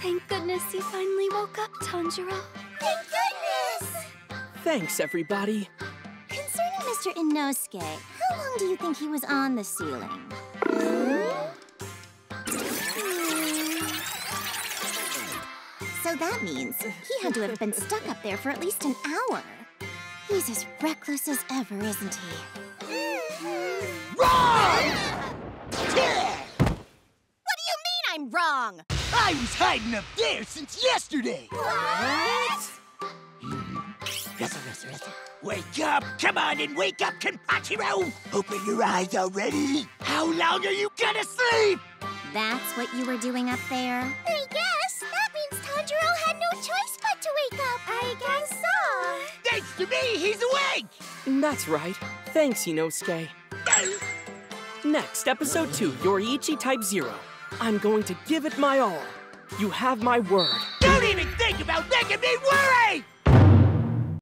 Thank goodness you finally woke up, Tanjiro. Thank goodness! Thanks, everybody. Concerning Mr. Inosuke, how long do you think he was on the ceiling? So that means he had to have been stuck up there for at least an hour. He's as reckless as ever, isn't he? Wrong? I was hiding up there since yesterday. What? Wake up! Come on and wake up, Kenpachiro! Open your eyes already! How long are you gonna sleep? That's what you were doing up there? I guess. That means Tanjiro had no choice but to wake up. I guess so. Thanks to me, he's awake! That's right. Thanks, Inosuke. Next, episode 2, Yoriichi Type Zero. I'm going to give it my all. You have my word. Don't even think about making me